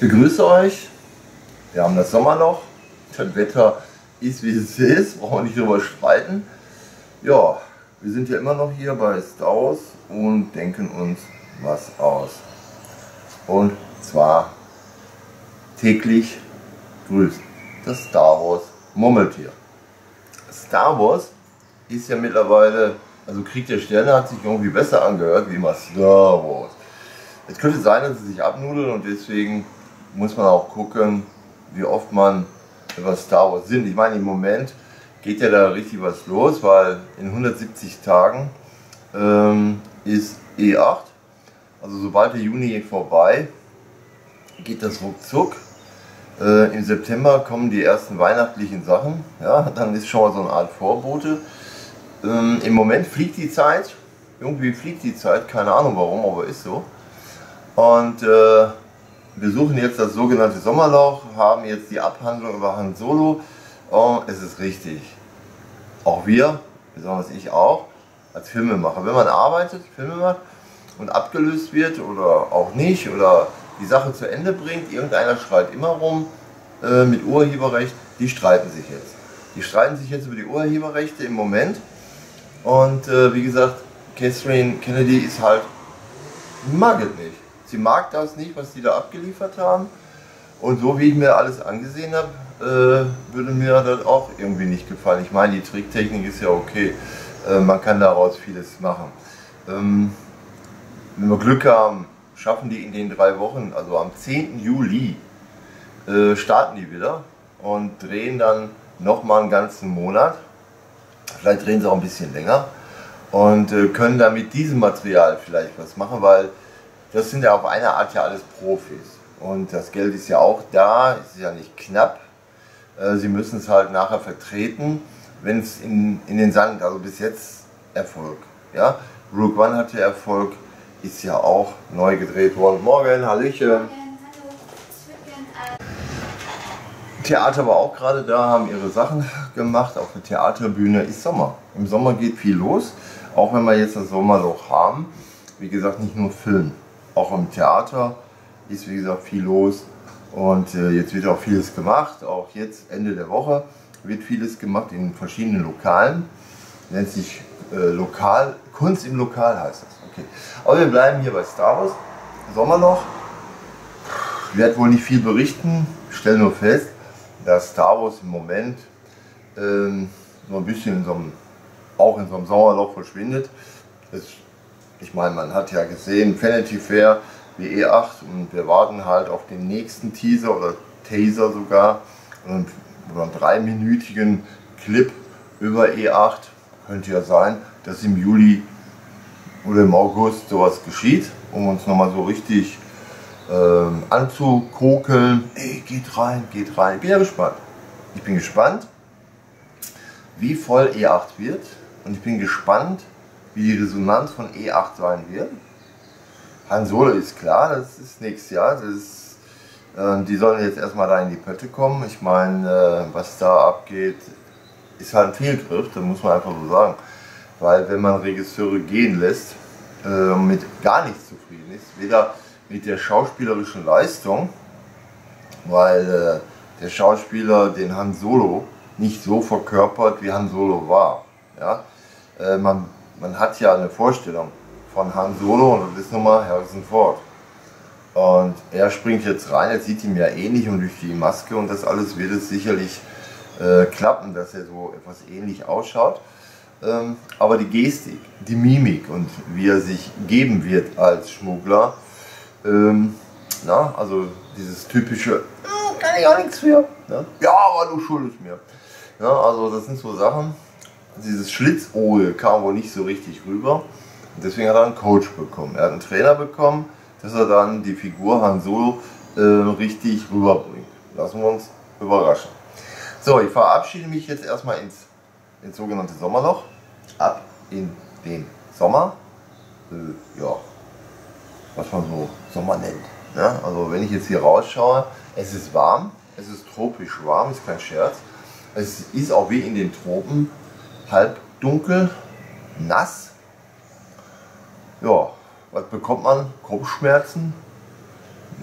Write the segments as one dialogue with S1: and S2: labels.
S1: begrüße euch. Wir haben das Sommerloch. Das Wetter ist wie es ist, brauchen wir nicht drüber streiten. Ja, wir sind ja immer noch hier bei Star Wars und denken uns was aus. Und zwar täglich grüßt das Star Wars Murmeltier. Star Wars ist ja mittlerweile, also Krieg der Sterne hat sich irgendwie besser angehört wie immer Star Wars. Es könnte sein, dass sie sich abnudeln und deswegen muss man auch gucken, wie oft man über Star Wars sind. Ich meine, im Moment geht ja da richtig was los, weil in 170 Tagen ähm, ist E8. Also sobald der Juni vorbei, geht das ruckzuck. Äh, Im September kommen die ersten weihnachtlichen Sachen. Ja, dann ist schon mal so eine Art Vorbote. Ähm, Im Moment fliegt die Zeit. Irgendwie fliegt die Zeit, keine Ahnung warum, aber ist so. Und äh, wir suchen jetzt das sogenannte Sommerloch, haben jetzt die Abhandlung über Han Solo. Und es ist richtig. Auch wir, besonders ich auch, als Filmemacher. Wenn man arbeitet, Filme macht und abgelöst wird oder auch nicht oder die Sache zu Ende bringt, irgendeiner schreit immer rum äh, mit Urheberrecht, die streiten sich jetzt. Die streiten sich jetzt über die Urheberrechte im Moment. Und äh, wie gesagt, Catherine Kennedy ist halt, mag es nicht. Sie mag das nicht, was die da abgeliefert haben. Und so wie ich mir alles angesehen habe, äh, würde mir das auch irgendwie nicht gefallen. Ich meine, die Tricktechnik ist ja okay. Äh, man kann daraus vieles machen. Ähm, wenn wir Glück haben, schaffen die in den drei Wochen, also am 10. Juli, äh, starten die wieder und drehen dann nochmal einen ganzen Monat. Vielleicht drehen sie auch ein bisschen länger und äh, können dann mit diesem Material vielleicht was machen, weil das sind ja auf eine Art ja alles Profis. Und das Geld ist ja auch da, ist ja nicht knapp. Äh, sie müssen es halt nachher vertreten, wenn es in, in den Sand, also bis jetzt Erfolg. Ja? Rook One hatte Erfolg, ist ja auch neu gedreht worden. Morgen, Hallöchen. Theater war auch gerade da, haben ihre Sachen gemacht. Auf der Theaterbühne ist Sommer. Im Sommer geht viel los, auch wenn wir jetzt das Sommerloch haben. Wie gesagt, nicht nur Film auch im Theater ist wie gesagt viel los und äh, jetzt wird auch vieles gemacht, auch jetzt Ende der Woche wird vieles gemacht in verschiedenen Lokalen, nennt sich äh, Lokal, Kunst im Lokal heißt das. Okay. Aber wir bleiben hier bei Star Wars, Sommerloch. Ich werde wohl nicht viel berichten, stelle nur fest, dass Star Wars im Moment ähm, so ein bisschen in so einem, auch in so einem Sommerloch verschwindet. Es ich meine, man hat ja gesehen, Vanity Fair wie E8 und wir warten halt auf den nächsten Teaser oder Taser sogar oder einen dreiminütigen Clip über E8. Könnte ja sein, dass im Juli oder im August sowas geschieht, um uns nochmal so richtig ähm, anzukokeln. Ey, geht rein, geht rein. Ich bin ja gespannt. Ich bin gespannt, wie voll E8 wird und ich bin gespannt, wie die Resonanz von E8 sein wird. Han Solo ist klar, das ist nächstes Jahr. Das ist, äh, die sollen jetzt erstmal da in die Pötte kommen. Ich meine, äh, was da abgeht, ist halt ein Fehlgriff, das muss man einfach so sagen. Weil wenn man Regisseure gehen lässt, äh, mit gar nichts zufrieden ist, weder mit der schauspielerischen Leistung, weil äh, der Schauspieler den Han Solo nicht so verkörpert, wie Han Solo war. Ja? Äh, man man hat ja eine Vorstellung von Han Solo und das ist nun mal Harrison Ford. Und er springt jetzt rein, er sieht ihm ja ähnlich und durch die Maske und das alles wird es sicherlich äh, klappen, dass er so etwas ähnlich ausschaut. Ähm, aber die Gestik, die Mimik und wie er sich geben wird als Schmuggler, ähm, na, also dieses typische, hm, kann ich auch nichts für. Ne? Ja, aber du schuldest mir. Ja, also das sind so Sachen, dieses Schlitzohl kam wohl nicht so richtig rüber. Und deswegen hat er einen Coach bekommen. Er hat einen Trainer bekommen, dass er dann die Figur Han Solo äh, richtig rüberbringt. Lassen wir uns überraschen. So, ich verabschiede mich jetzt erstmal ins, ins sogenannte Sommerloch. Ab in den Sommer. Äh, ja, was man so Sommer nennt. Ja, also wenn ich jetzt hier rausschaue, es ist warm, es ist tropisch warm, ist kein Scherz. Es ist auch wie in den Tropen halb dunkel, nass. Ja, was bekommt man? Kopfschmerzen,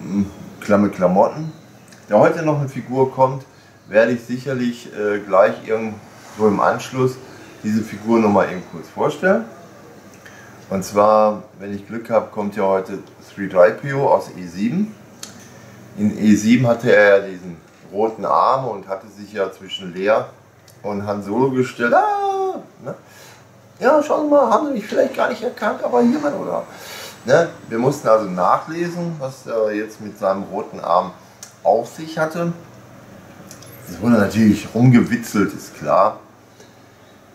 S1: hm, klamme Klamotten. Da heute noch eine Figur kommt, werde ich sicherlich äh, gleich irgendwo im Anschluss diese Figur nochmal eben kurz vorstellen. Und zwar, wenn ich Glück habe, kommt ja heute 3-3PO aus E7. In E7 hatte er ja diesen roten Arm und hatte sich ja zwischen Lea und Han Solo gestellt. Ah, ne? Ja, schauen Sie mal, haben Sie mich vielleicht gar nicht erkannt, aber jemand oder? Ne? Wir mussten also nachlesen, was er jetzt mit seinem roten Arm auf sich hatte. Es wurde natürlich rumgewitzelt, ist klar.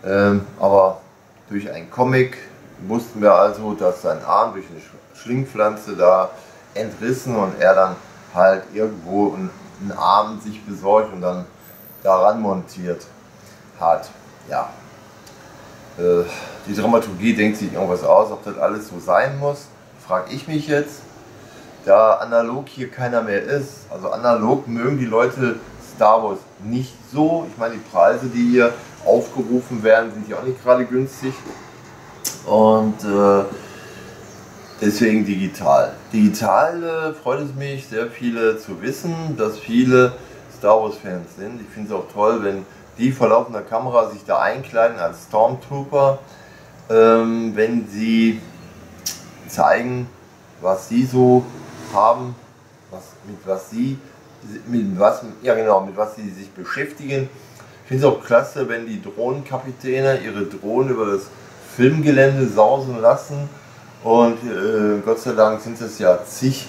S1: Ähm, aber durch einen Comic wussten wir also, dass sein Arm durch eine Schlingpflanze da entrissen und er dann halt irgendwo einen Arm sich besorgt und dann daran montiert hat. Ja. Äh, die Dramaturgie denkt sich irgendwas aus, ob das alles so sein muss, frage ich mich jetzt. Da analog hier keiner mehr ist, also analog mögen die Leute Star Wars nicht so. Ich meine, die Preise, die hier aufgerufen werden, sind ja auch nicht gerade günstig. Und äh, deswegen digital. Digital äh, freut es mich, sehr viele zu wissen, dass viele Star Wars-Fans sind. Ich finde es auch toll, wenn die vor laufender Kamera sich da einkleiden als Stormtrooper, ähm, wenn sie zeigen, was sie so haben, was, mit was sie mit was, ja genau, mit was sie sich beschäftigen. Ich finde es auch klasse, wenn die Drohnenkapitäne ihre Drohnen über das Filmgelände sausen lassen. Und äh, Gott sei Dank sind es ja zig,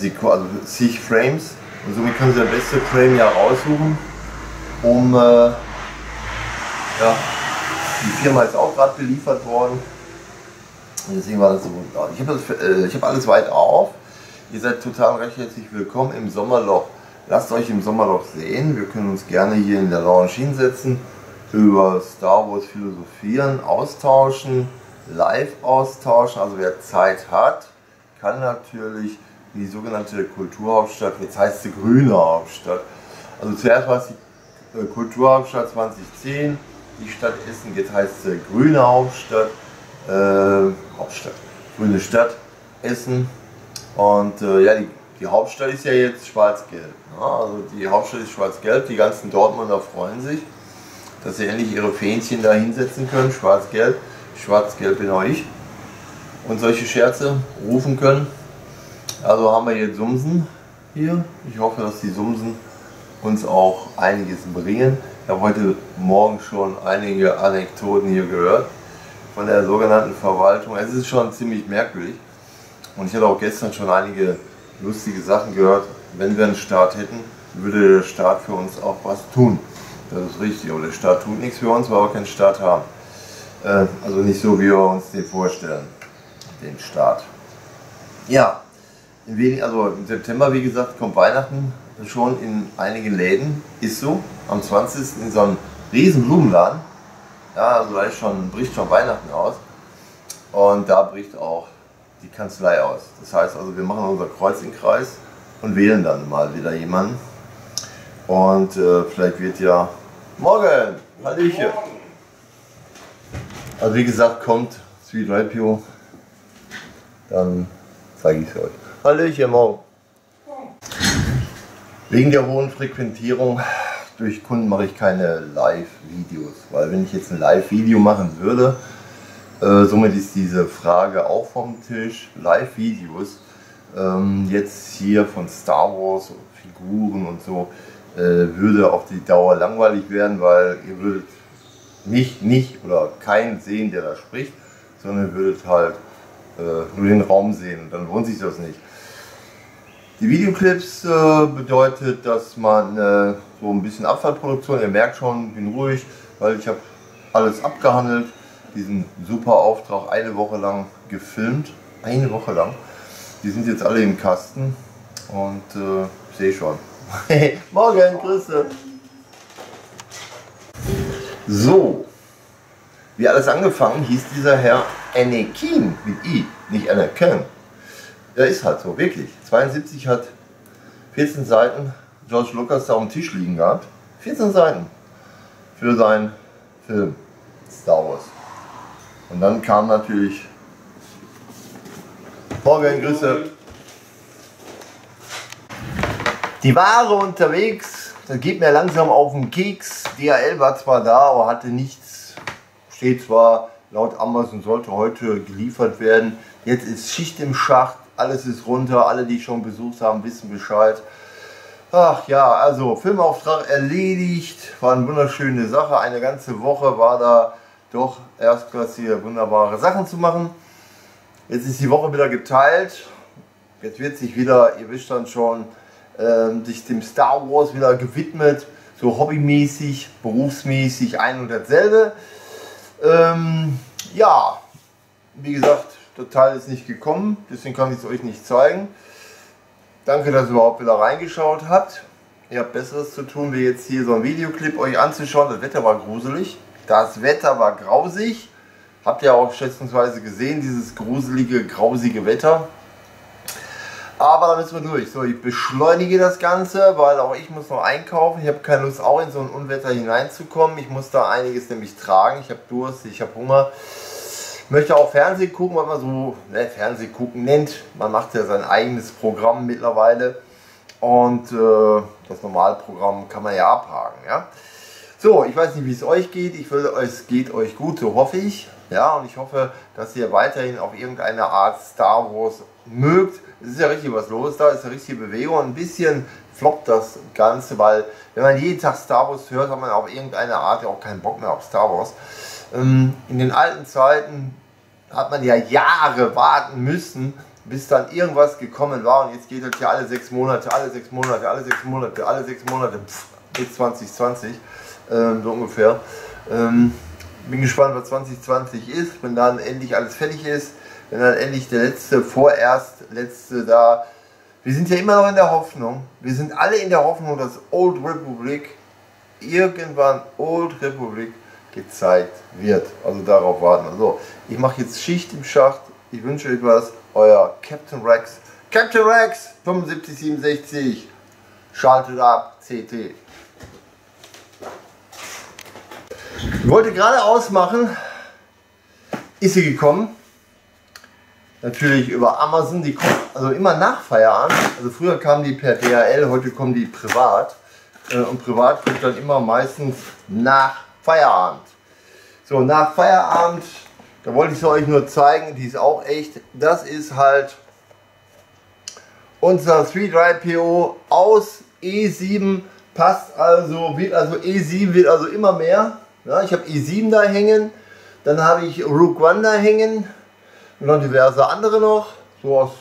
S1: also zig Frames. Und somit können sie der beste Frame ja raussuchen, um äh, ja, die Firma ist auch gerade beliefert worden. Deswegen war das so. Ich habe äh, hab alles weit auf. Ihr seid total recht herzlich willkommen im Sommerloch. Lasst euch im Sommerloch sehen. Wir können uns gerne hier in der Lounge hinsetzen, über Star Wars philosophieren, austauschen, live austauschen. Also wer Zeit hat, kann natürlich die sogenannte Kulturhauptstadt, jetzt heißt sie Grüne Hauptstadt. Also zuerst war es die Kulturhauptstadt 2010, die Stadt Essen, jetzt heißt sie Grüne Hauptstadt, äh, Hauptstadt, Grüne Stadt Essen. Und äh, ja, die, die, Hauptstadt ist ja jetzt schwarz-gelb. Ne? Also die Hauptstadt ist schwarz-gelb, die ganzen Dortmunder freuen sich, dass sie endlich ihre Fähnchen da hinsetzen können, schwarz-gelb. Schwarz-gelb bin auch ich. Und solche Scherze rufen können. Also haben wir jetzt Sumsen hier. Ich hoffe, dass die Sumsen uns auch einiges bringen. Ich habe heute Morgen schon einige Anekdoten hier gehört von der sogenannten Verwaltung. Es ist schon ziemlich merkwürdig. Und ich hatte auch gestern schon einige lustige Sachen gehört. Wenn wir einen Staat hätten, würde der Staat für uns auch was tun. Das ist richtig. Aber der Staat tut nichts für uns, weil wir keinen Staat haben. Äh, also nicht so, wie wir uns den vorstellen, den Staat. Ja, wenig, also im September, wie gesagt, kommt Weihnachten schon in einigen Läden. Ist so. Am 20. in so einem riesen Blumenladen. Ja, also da ist schon, bricht schon Weihnachten aus. Und da bricht auch die Kanzlei aus. Das heißt also, wir machen unser Kreuz in Kreis und wählen dann mal wieder jemanden. Und äh, vielleicht wird ja morgen, Hallöchen. Also wie gesagt, kommt Sweet Rapio, dann zeige ich es euch. Hallöchen, morgen. Wegen der hohen Frequentierung durch Kunden mache ich keine Live-Videos, weil wenn ich jetzt ein Live-Video machen würde, äh, somit ist diese Frage auch vom Tisch. Live-Videos, ähm, jetzt hier von Star Wars, Figuren und so, äh, würde auf die Dauer langweilig werden, weil ihr würdet nicht, nicht oder keinen sehen, der da spricht, sondern ihr würdet halt äh, nur den Raum sehen und dann lohnt sich das nicht. Die Videoclips äh, bedeutet, dass man äh, so ein bisschen Abfallproduktion, ihr merkt schon, bin ruhig, weil ich habe alles abgehandelt diesen super Auftrag eine Woche lang gefilmt. Eine Woche lang. Die sind jetzt alle im Kasten und äh, sehe schon. Morgen, Grüße. So, wie alles angefangen hieß dieser Herr Anakin mit I, nicht Anakin. Der ist halt so, wirklich. 72 hat 14 Seiten George Lucas da auf dem Tisch liegen gehabt. 14 Seiten für seinen Film Star Wars. Und dann kam natürlich Morgen, Grüße. Die Ware unterwegs, das geht mir langsam auf den Keks. DHL war zwar da, aber hatte nichts. Steht zwar, laut Amazon sollte heute geliefert werden. Jetzt ist Schicht im Schacht, alles ist runter. Alle, die schon besucht haben, wissen Bescheid. Ach ja, also Filmauftrag erledigt. War eine wunderschöne Sache. Eine ganze Woche war da doch erstklassige, wunderbare Sachen zu machen. Jetzt ist die Woche wieder geteilt. Jetzt wird sich wieder, ihr wisst dann schon, äh, sich dem Star Wars wieder gewidmet. So hobbymäßig, berufsmäßig ein und dasselbe. Ähm, ja, wie gesagt, der Teil ist nicht gekommen, deswegen kann ich es euch nicht zeigen. Danke, dass ihr überhaupt wieder reingeschaut habt. Ihr habt Besseres zu tun, wie jetzt hier so ein Videoclip euch anzuschauen. Das Wetter war gruselig. Das Wetter war grausig. Habt ihr auch schätzungsweise gesehen, dieses gruselige, grausige Wetter. Aber da müssen wir durch. So, ich beschleunige das Ganze, weil auch ich muss noch einkaufen. Ich habe keine Lust, auch in so ein Unwetter hineinzukommen. Ich muss da einiges nämlich tragen. Ich habe Durst, ich habe Hunger. Möchte auch Fernsehen gucken, was man so ne, Fernsehen gucken nennt. Man macht ja sein eigenes Programm mittlerweile. Und äh, das Normalprogramm kann man ja abhaken. Ja? So, ich weiß nicht, wie es euch geht. Ich will, es geht euch gut, so hoffe ich. Ja, und ich hoffe, dass ihr weiterhin auf irgendeine Art Star Wars mögt. Es ist ja richtig was los da, ist ja richtige Bewegung. Ein bisschen floppt das Ganze, weil wenn man jeden Tag Star Wars hört, hat man auf irgendeine Art ja auch keinen Bock mehr auf Star Wars. Ähm, in den alten Zeiten hat man ja Jahre warten müssen, bis dann irgendwas gekommen war. Und jetzt geht das ja alle sechs Monate, alle sechs Monate, alle sechs Monate, alle sechs Monate, pff, bis 2020, ähm, so ungefähr. Ähm, bin gespannt, was 2020 ist, wenn dann endlich alles fertig ist wenn dann endlich der letzte, vorerst letzte da. Wir sind ja immer noch in der Hoffnung, wir sind alle in der Hoffnung, dass Old Republic irgendwann Old Republic gezeigt wird. Also darauf warten. Also ich mache jetzt Schicht im Schacht. Ich wünsche euch was. Euer Captain Rex. Captain Rex 7567. Schaltet ab. CT. Ich wollte gerade ausmachen. Ist sie gekommen natürlich über Amazon, die kommen also immer nach Feierabend. Also früher kamen die per DHL, heute kommen die privat. Äh, und privat kommt dann immer meistens nach Feierabend. So, nach Feierabend, da wollte ich es euch nur zeigen, die ist auch echt. Das ist halt unser 3.3PO aus E7, passt also, wird also E7 wird also immer mehr. Ja, ich habe E7 da hängen, dann habe ich Rook One da hängen, und dann diverse andere noch. So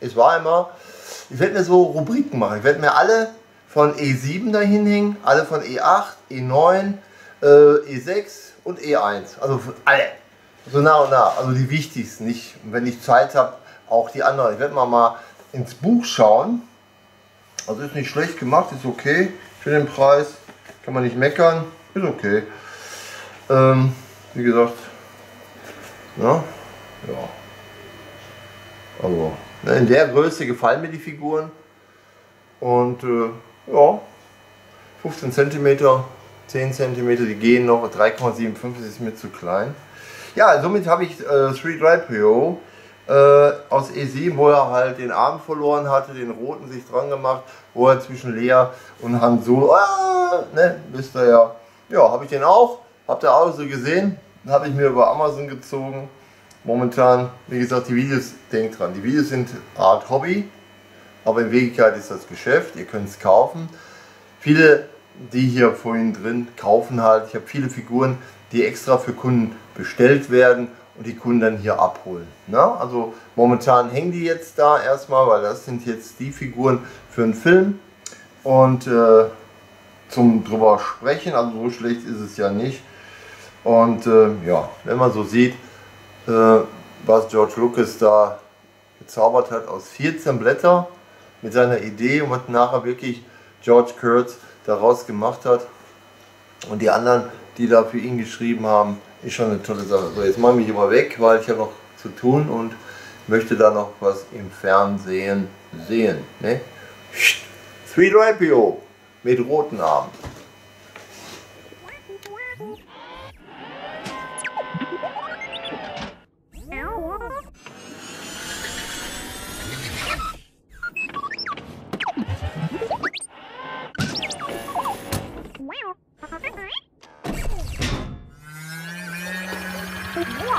S1: es war immer. Ich werde mir so Rubriken machen. Ich werde mir alle von E7 dahin hängen, alle von E8, E9, äh, E6 und E1. Also alle. So nah und nah. Also die wichtigsten. Nicht, wenn ich Zeit habe, auch die anderen. Ich werde mal, mal ins Buch schauen. Also ist nicht schlecht gemacht, ist okay für den Preis. Kann man nicht meckern, ist okay. Ähm, wie gesagt, ja, ja. Also, ne, in der Größe gefallen mir die Figuren. Und äh, ja, 15 cm, 10 cm, die gehen noch. 3,75 ist mir zu klein. Ja, somit habe ich äh, 3-3PO äh, aus E7, wo er halt den Arm verloren hatte, den roten sich dran gemacht, wo er zwischen Lea und Han Solo, ah, ne, wisst ihr ja. Ja, habe ich den auch, habt ihr auch so gesehen, habe ich mir über Amazon gezogen momentan, wie gesagt, die Videos, denkt dran, die Videos sind Art Hobby, aber in Wirklichkeit ist das Geschäft, ihr könnt es kaufen. Viele, die hier vorhin drin kaufen halt, ich habe viele Figuren, die extra für Kunden bestellt werden und die Kunden dann hier abholen. Na? Also momentan hängen die jetzt da erstmal, weil das sind jetzt die Figuren für einen Film und äh, zum drüber sprechen, also so schlecht ist es ja nicht. Und äh, ja, wenn man so sieht, äh, was George Lucas da gezaubert hat aus 14 Blätter mit seiner Idee und was nachher wirklich George Kurtz daraus gemacht hat. Und die anderen, die da für ihn geschrieben haben, ist schon eine tolle Sache. So, jetzt mache ich mich immer weg, weil ich habe noch zu tun und möchte da noch was im Fernsehen sehen. Ne? 3 mit roten Armen.
S2: Wow.